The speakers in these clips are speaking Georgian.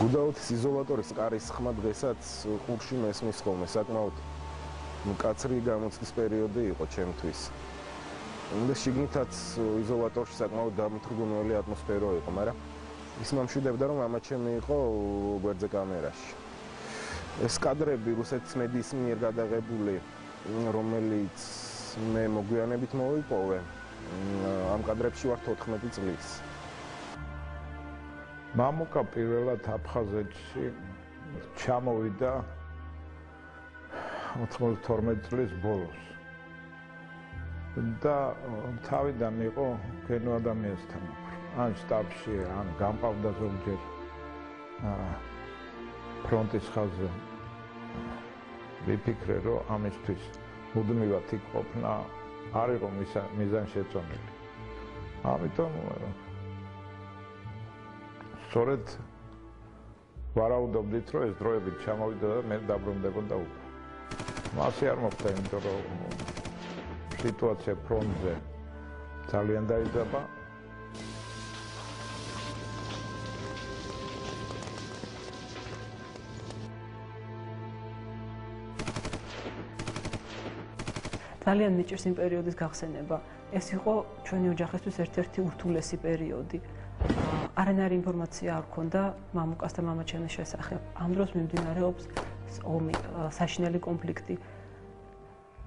გუდაუთის იზოლატორის კარის ხმა დღესაც ყურში მესმის ხოლმე საკმაოდ მკაცრი გამოცდის პერიოდი იყო ჩემთვის. უნდა შიგნითაც იზოლატორში საკმაოდ დამთრგუნველი ატმოსფერო იყო, მაგრამ ის მომშვიდებდა რომ ამა ჩემი იყო გვერდზე კამერაში. ეს კადრები რუსეთის მედიის მიერ გადაღებული, რომელიც მე მოგვიანებით მოვიპოვე. ამ კადრებში ვარ 14 წლის. მამუკა პირველად აფხაზეთში ჩამოვიდა 92 წლის ბოლოს. და თავიდან იყო გენო ადამიანთან ან штаბში, ან გამყავდა ზოგჯერ ფრონტის ხაზზე. ვიფიქრე, რომ ამისთვის მუდმივად იქ ყოფნა არ იყო მიზანშეწონილი. ამიტომ სწორედ ვარაუდობდით, რომ ეს დროებით ჩამოვიდა და მე დაბრუნდებოდა უკვე. მასე არ მოხდა, იმიტომ რომ სიტუაცია ფრონტზე ძალიან დაიძაბა. ძალიან მიჭირს იმ პერიოდის გახსენება. ეს იყო ჩვენი ოჯახისთვის ერთ-ერთი ურთულესი პერიოდი. არანაირი ინფორმაცია არ ქონდა მამუკას და მამაჩემის შესახებ. ამ დროს მიმდინარეობს ომი, საშინელი კონფლიქტი.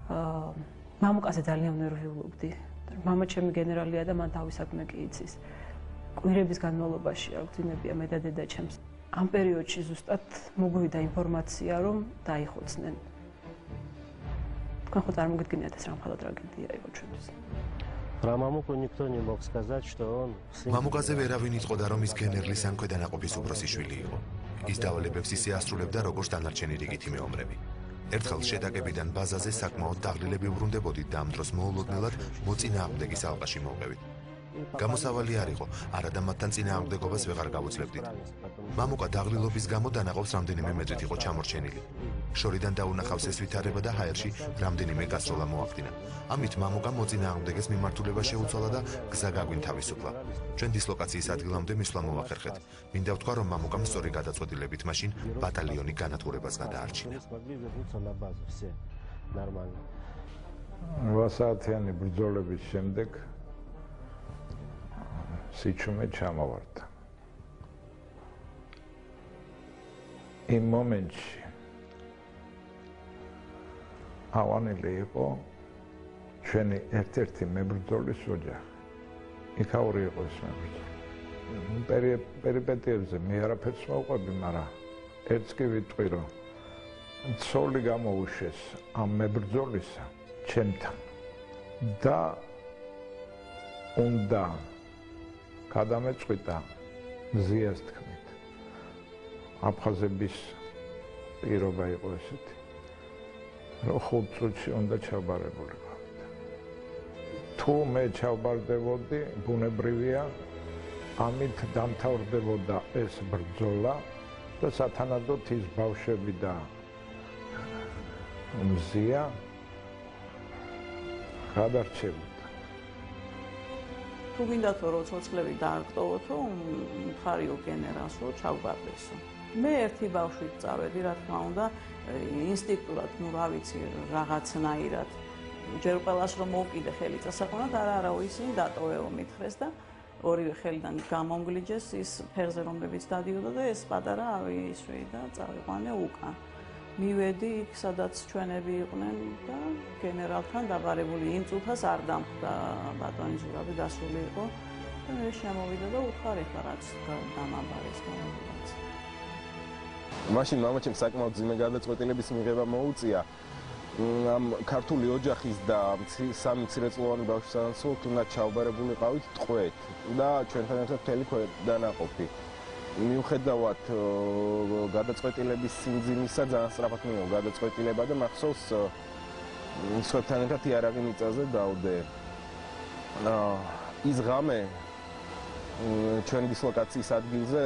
აა მამუკაზე ძალიან ნერვიულობდი. მამაჩემი გენერალია და მან თავის საქმე კი იცის. კვირების განმავლობაში აღძინებია მე და დედა ჩემს. ამ პერიოდში ზუსტად მოგვიდა ინფორმაცია, რომ დაიხოცნენ. თქვენ ხო წარმოგიდგენიათ ეს რამხელა ტრაგედია იყო ჩვენთვის? Про мамуку никто не мог сказать, что он сын. მამუკაზე ვერავინ იტყოდა, რომ ის გენერლის ან ქვედანაყოფის უბროსი შვილი იყო. ის დავალებებს ისე ასრულებდა, როგორც დანარჩენი რიგითი მეომრები. ერთხელ შეტაკებიდან ბაზაზე საკმაოდ დაღლილები უბრუნდებოდით და ამ დროს მოულოდნელად მოწინააღმდეგის ალყაში მოვყევით. გამოსავალი არ იყო, არადა მათთან წინააღმდეგობას ვეღარ გავუძლებდით. მამუკა დაღლილობის გამო დანაყოფს რამდენიმე მეტრით იყო ჩამორჩენილი. შორიდან დაუნახავს ეს ვითარება და ჰაერში რამდენიმე გასროლა მოახდინა. ამით მამუკა მოწინააღმდეგეს მიმართულება შეუცვალა და გზა გაგვინ თავისუფლა. ჩვენ დისლოკაციის ადგილამდე მისვლა მოახერხეთ. მინდა ვთქვა, რომ მამუკამ სწორი გადაწყვეტილებით მაშინ ბატალიონი განათურებას გადაარჩინა. ნორმალი. ვასათიანი ბრძოლების შემდეგ სიჩუმე ჩამოვარდა. იმ მომენტში ავანილი იყო ჩვენი ერთ-ერთი მებრძოლის ოჯახი. იქაური იყო ეს მებრძოლი. პერიპეტიებზე მე არაფერს მოყვები, მაგრამ ერთს კი ვიტყვი, რომ ცოლი გამოუშვეს ამ მებრძოლისა ჩემთან. და უნდა გადამეწყვიტა მზიას თქმით. აფხაზების პირობა იყო ესეთი. რომ ხუთ წუთში უნდა ჩაბარებულიყო. თუ მე ჩაბარდებოდი, ბუნებრივია, ამით დამთავრდებოდა ეს ბრძოლა და სათანადოდ ის ბავშვები და მზია გადარჩებოდა. თუ გინდათ რომ ცოცხლები დააგტოვოთო, მხარიო გენერალს რო ჩავბარდესო. მე ერთი ბავშვით წავედი, რა თქმა უნდა, ინსტინქტურად, ну, რა ვიცი, რაღაცნაირად. ჯერ ყველას რომ მოვკიდე ხელი წასაყვნად, არა, არა, ისინი დატოვეო მithres და ორივე ხელიდან გამომგლიჯეს ის ფერზე რომლებიც დადიოდა და ეს პატარა ავიშვი და წავიყვანე უკან. მივედი იქ, სადაც ჩვენები იყვნენ და გენერალთან დაბარებული იმ წუთას არ დამხვდა ბატონი ზურაბი დასული იყო. და მე შემოვიდა და უთხარი ხარ რაც დამაბარეს მომენტს. მაშინ მამაჩემ საკმაოდ ძიმე გადაწყვეტილების მიღება მოუწია. ამ ქართული ოჯახის და სამი ცირეწლოვანი ბავშვისგან სულ თუნდაც ჩაუბარებული ყავით ტყვეთ და ჩვენთან ერთად მთელი ქვედანაყოფი. მიუხედავად გადაწყვეტილების სიმძიმისა ძალიან სწრაფად მიიღო გადაწყვეტილება და მახსოვს სხვებთან ერთად იარაღი მიწაზე დავდე. ის ღამე ჩვენი დისლოკაციის ადგილზე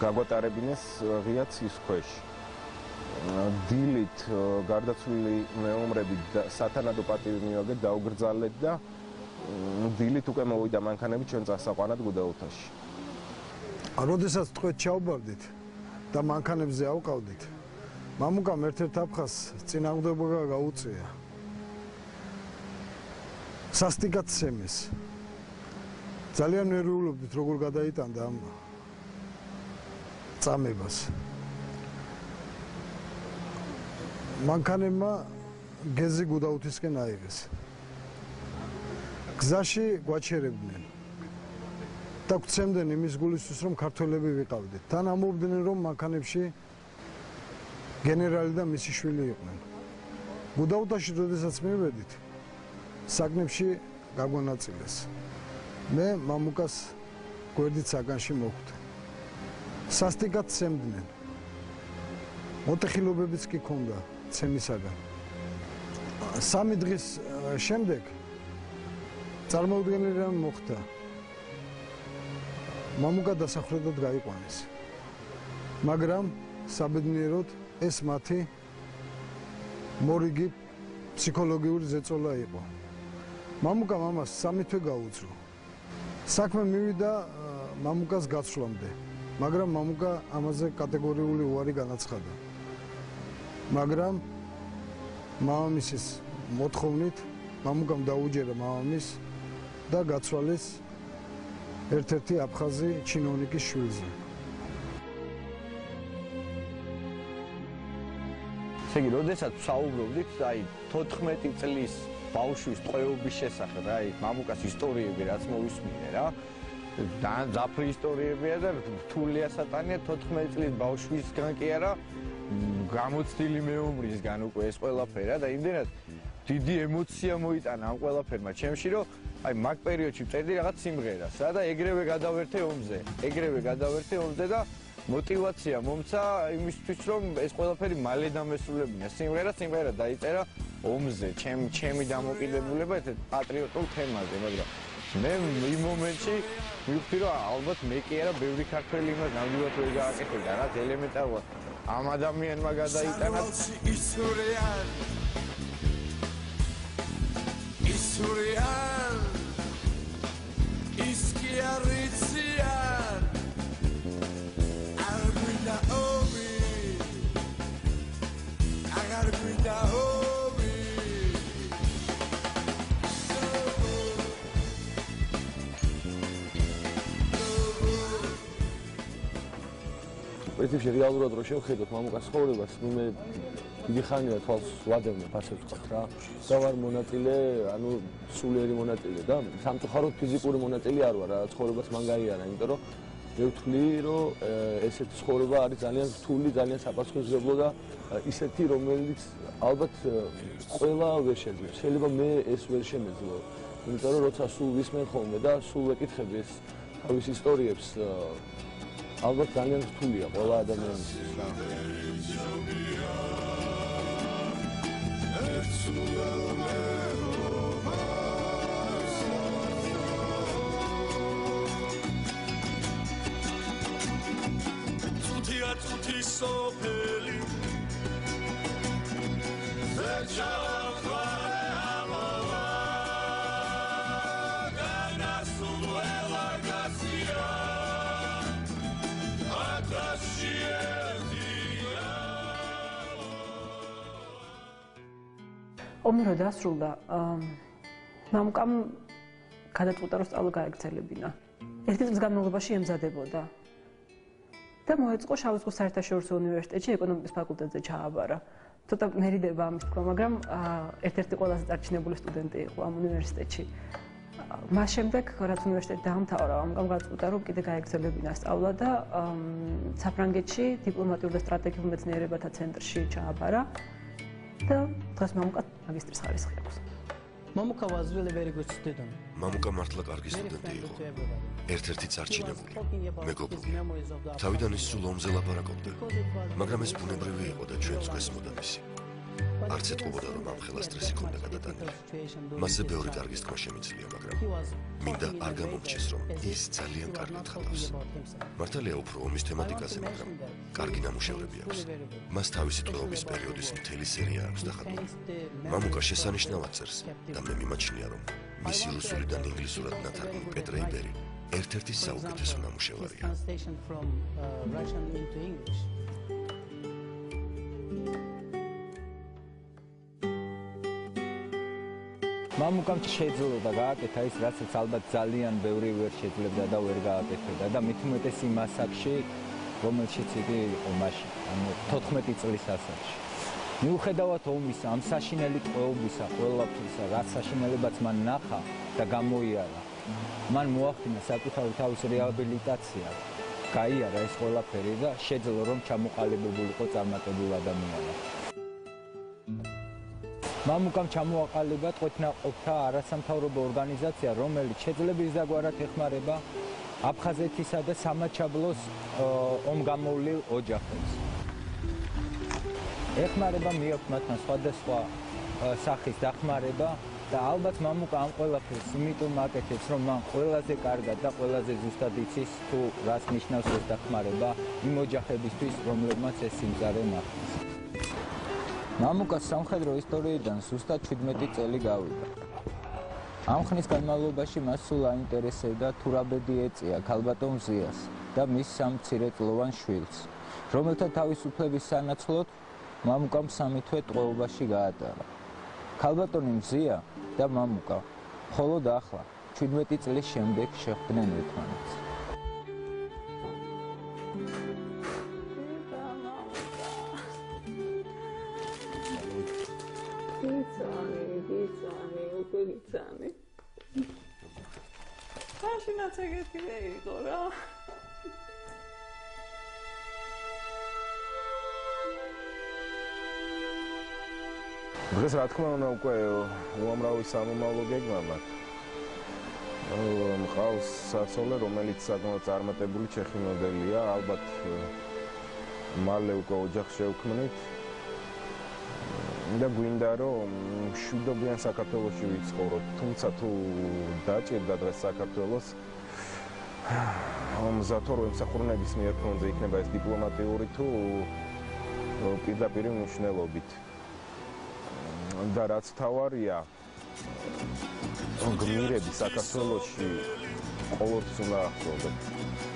გაგვატარებინეს ღია ცის ქვეშ. დილით გარდაცვლილი მეომრები სათანადო პატივი მიიღეთ დაუგრძალეთ და დილით უკვე მოვიდა მანქანები ჩვენ წასაყვანად გუდაუთაში. როდესაც თქვენ ჩაუბარდით და მანქანებზე ავყავდით, მამუკამ ერთ-ერთ აფხას წინააღმდეგობა გაუწია. სასტიკად ცემეს. ძალიან ნერვიულობდით როგორ გადაიტანდა ამ წამებას. მანქანებმა გეზი გუდაუთისკენ აიღეს. გზაში გვაჩერებდნენ. და გვცემდნენ იმის გულისთვის რომ ქართველები ვიყავდით. თან ამობდნენ რომ მანქანებში გენერალი და მისი შვილი იყვნენ. გუდაუთაში როდესაც მივედით საგნებში გაგვანაწილეს. მე მამუკას გვერდით საგანში მოხვდი. სასტიკად ცემდნენ. მოტეხილობებიც კი ქონდა ცემისაგან. სამი დღის შემდეგ წარმოუდგენელი რამ მოხდა. მამუკა დასახლებად გაიყვანეს. მაგრამ საბედნიეროდ ეს მათი მორიგი ფსიქოლოგიური ზეწოლა იყო. მამუკა მამას სამი თვე გაუძრო. საქმე მივიდა მამუკას გაცვლამდე, მაგრამ მამუკა ამაზე კატეგორიული უარი განაცხადა. მაგრამ მამამისის მოთხოვნით მამუკამ დაუჯერა მამამის და გაცვალეს ერთ-ერთი აფხაზი ჩინოვნიკის შვილზე. ესე იგი, როდესაც საუბრობდით, აი 14 წლის ბავშვის ტყვეობის შესახებ, აი მამუკას ისტორიები რაც მოვისმინე რა. და ზაფრი ისტორიებია და რთულია სატანია 14 წლის ბავშვისგან კი არა გამოცდილი მეომრისგან უკვე ეს ყველაფერა და იმდენად დიდი ემოცია მოიტანა ამ ყველაფერმა ჩემში რომ აი მაგ პერიოდში წერდი რაღაც სიმღერას რა და ეგრევე გადავერთე ომზე. ეგრევე გადავერთე ომზე და мотивация მომცა იმისთვის რომ ეს ყველაფერი მალე დამესრულებინა. სიმღერა სიმღერა დაიწერა ომზე, ჩემ ჩემი დამოკიდებულება ერთ პატრიოტულ თემაზე, მაგრამ მე იმ მომენტში მივხვდი რომ ალბათ მე კი არა ბევრი ქართველი იმას ნამდვილად ვერ გააკეთებდა რა, ელემენტარულად ამ ადამიანმა გადაიტანა ისურიან ისურიან პრინციპში რეალურად რო შევხედოთ მამუკას ცხოვრებას, ნუ მე დიდი ხანია თვალს ვადევნე ფასებს ვთქვათ რა. და ვარ მონაწილე ანუ სულიერი მონაწილე და სამწუხაროდ ფიზიკური მონაწილე არ ვარ რა ცხოვრებას მან გაიარა იმიტომ რომ მე ვთვლი რომ ესეთი ცხოვრება არის ძალიან რთული ძალიან საპასუხისმგებლო და ისეთი რომელიც ალბათ ყველა ვერ შეძლებს. შეიძლება მე ეს ვერ შემეძლო იმიტომ რომ როცა სულ ვისმენ ხოლმე და სულ ვეკითხები ეს თავის ისტორიებს ალბათ ძალიან რთულია ყველა ადამიანისთვის რა Tutti a tutti ომი რო დასრულდა, მამუკამ გადაწყვიტა რომ სწავლა გაეგრძელებინა. ერთი წლის განმავლობაში ემზადებოდა. და მოეწყო შავი ზღვის საერთაშორისო უნივერსიტეტში ეკონომიკის ფაკულტეტზე ჩააბარა. ცოტა მერიდება ამის თქვა, მაგრამ ერთ-ერთი ყველაზე წარჩინებული სტუდენტი იყო ამ უნივერსიტეტში. მას შემდეგ, რაც უნივერსიტეტი დაამთავრა, ამგამ გაწყვიტა, რომ კიდე გაეგრძელებინა სწავლა და საფრანგეთში დიპლომატიურ და სტრატეგიულ მეცნიერებათა ცენტრში ჩააბარა. და დღეს მამუკა მაგისტრის ხარისხი აქვს. მამუკა very good student. მამუკა მართლა კარგი სტუდენტი იყო. ერთ-ერთი წარჩინებული. მეგობრული. თავიდან ის სულ ომზე ლაპარაკობდა. მაგრამ ეს ბუნებრივი იყო და ჩვენს გესმოდამისი. არც ეთყობოდა რომ ამ ხელა სტრესი ქონდა გადატანილი. მასზე ბევრი კარგი თქმა შემიძლია, მაგრამ მინდა არ გამომჩეს რომ ის ძალიან კარგად ხატავს. მართალია უფრო ომის თემატიკაზე, მაგრამ კარგი ნამუშევრები აქვს. მას თავისი ტყეობის პერიოდის მთელი სერია აქვს დახატული. მამუკა შესანიშნავად წერს და მე მიმაჩნია რომ მისი რუსული და ინგლისურად ნათარგმნი პეტრე იბერი ერთ-ერთი საუკეთესო ნამუშევარია. მამუკამ შეძლო და გააკეთა ის, რასაც ალბათ ძალიან ბევრი ვერ შეძლებდა და ვერ გააკეთებდა და მით უმეტეს იმ ასაკში, რომელშიც იგი იყო მაშინ, ანუ 14 წლის ასაკში. მიუხედავად ომის ამ საშინელი ტყვეობისა, ყველაფრისა, რაც საშინელებაც მან ნახა და გამოიარა, მან მოახდინა საკუთარი თავის რეაბილიტაცია. გაიარა ეს ყველაფერი და შეძლო რომ ჩამოყალიბებულიყო წარმატებულ ადამიანად. მამუკამ ჩამოაყალიბა ტყვეთნაყოფთა არასამთავრობო ორგანიზაცია, რომელიც შეძლების დაგვარად ეხმარება აფხაზეთისა და სამაჩაბლოს ომგამოვლილ ოჯახებს. ეხმარება მიაქვს მათთან სხვადასხვა სახის დახმარება და ალბათ მამუკა ამ ყველაფერს იმიტომ აკეთებს, რომ მან ყველაზე კარგად და ყველაზე ზუსტად იცის თუ რას ნიშნავს ეს დახმარება იმ ოჯახებისთვის, რომლებმაც ეს სიმწარე ნახეს. მამუკას სამხედრო ისტორიიდან ზუსტად 17 წელი გავიდა. ამ ხნის განმავლობაში მას სულ აინტერესებდა თუ რა ბედი ეწია ქალბატონ ზიას და მის სამ მცირეწლოვან შვილს, რომელთა თავისუფლების სანაცვლოდ მამუკამ სამი თვე ტყვეობაში გაატარა. ქალბატონი მზია და მამუკა მხოლოდ ახლა 17 წლის შემდეგ შეხვდნენ ერთმანეთს. დღეს რა თქმა უნდა უკვე უამრავი სამომავლო გეგმა მყავს საცოლე, რომელიც საკმაოდ წარმატებული ჩეხი მოდელია, ალბათ მალე უკვე ოჯახს შევქმნით. და გვინდა რომ შვიდობიან საქართველოსში ვიცხოვროთ. თუმცა თუ დაჭირდა დღეს საქართველოს ამზათო რომ ემსახურნების მიერ ფონზე იქნება ეს დიპლომატიური თუ პირდაპირ მნიშვნელობით და რაც თავარია გმირები საქართველოსში ყოველთვის უნდა ახლოვდეთ